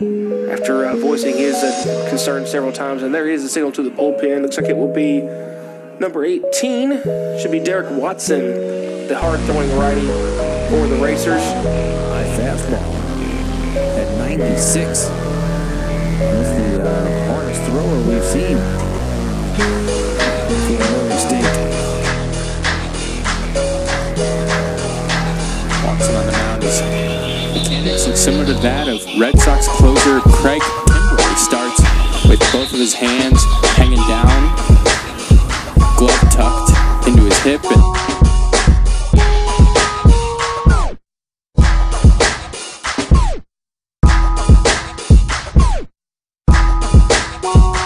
after uh, voicing his uh, concern several times. And there is a signal to the bullpen. Looks like it will be number 18. Should be Derrik Watson, the hard throwing righty for the Racers. High fastball at 96. That's the uh, hardest thrower we've seen. Watson on the mound. His so similar to that of Red Sox closer Craig Kimbrel. Starts with both of his hands hanging down, glove tucked into his hip, and Bye.